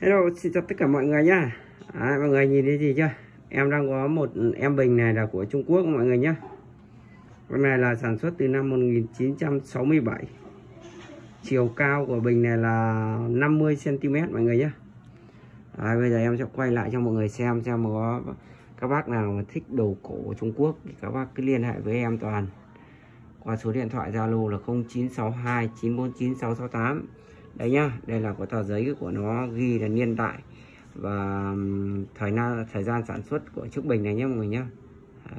Hello, xin chào tất cả mọi người nhá. À, mọi người nhìn thấy gì chưa? Em đang có một em bình này là của Trung Quốc mọi người nhá. Con này là sản xuất từ năm 1967. Chiều cao của bình này là 50 cm mọi người nhá. À, bây giờ em sẽ quay lại cho mọi người xem xem có các bác nào mà thích đồ cổ của Trung Quốc thì các bác cứ liên hệ với em toàn qua số điện thoại Zalo là 0962 949 668 đây nhá, đây là của tờ giấy của nó ghi là niên đại và thời na, thời gian sản xuất của chiếc bình này nhé mọi người nhé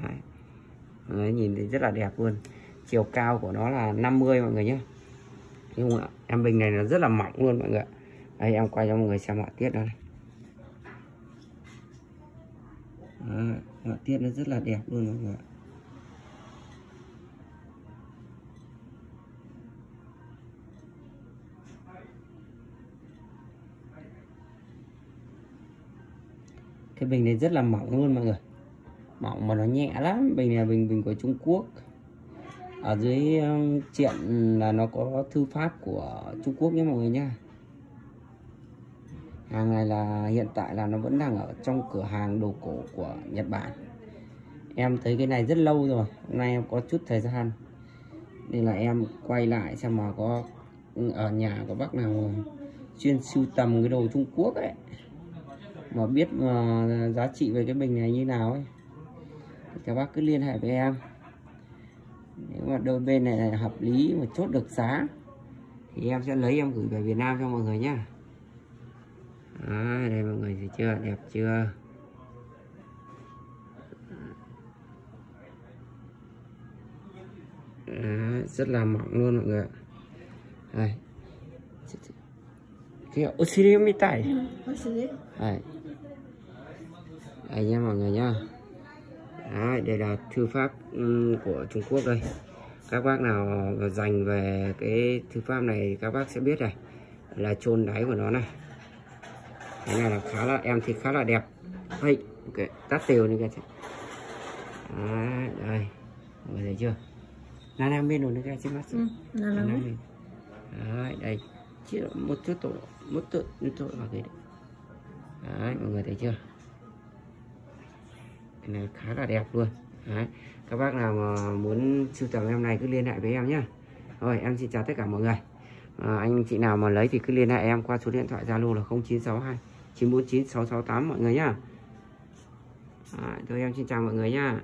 Đấy. Mọi người nhìn thì rất là đẹp luôn. Chiều cao của nó là 50 mọi người nhé nhưng mà em bình này là rất là mỏng luôn mọi người đây, em quay cho mọi người xem họa tiết đây họa tiết nó rất là đẹp luôn mọi người cái bình này rất là mỏng luôn mọi người. Mỏng mà nó nhẹ lắm. Bình này bình bình của Trung Quốc. Ở dưới ờ, chuyện là nó có thư pháp của Trung Quốc nhé mọi người nha. hàng này là, hiện tại là nó vẫn đang ở trong cửa hàng đồ cổ của Nhật Bản. Em thấy cái này rất lâu rồi. Hôm nay em có chút thời gian. Nên là em quay lại xem mà có ừ, ở nhà của bác nào chuyên sưu tầm cái đồ Trung Quốc ấy mà biết mà giá trị về cái bình này như nào ấy thì các bác cứ liên hệ với em. Nếu mà đôi bên này hợp lý mà chốt được giá thì em sẽ lấy em gửi về Việt Nam cho mọi người nhé đây mọi người thấy chưa? Đẹp chưa? Đó, rất là mỏng luôn mọi người đây. Cái oxy mi tay. Đây đây nha mọi người nhá đây là thư pháp của Trung Quốc đây. Các bác nào dành về cái thư pháp này các bác sẽ biết này. Là chôn đáy của nó này. Cái này là khá là em thì khá là đẹp. Hey, okay. tắt tiêu như cái Đấy, đây. Mọi người thấy chưa? Là nam bên rồi cái trên mắt ừ, Đấy, đây. Chỉ một chút tổ một chút tổ vào cái đấy. đấy mọi người thấy chưa cái này khá là đẹp luôn. Đấy. các bác nào mà muốn sưu tầm em này cứ liên hệ với em nhé rồi em xin chào tất cả mọi người. À, anh chị nào mà lấy thì cứ liên hệ em qua số điện thoại zalo là 0962 949 668 mọi người nhá. À, thôi em xin chào mọi người nhá.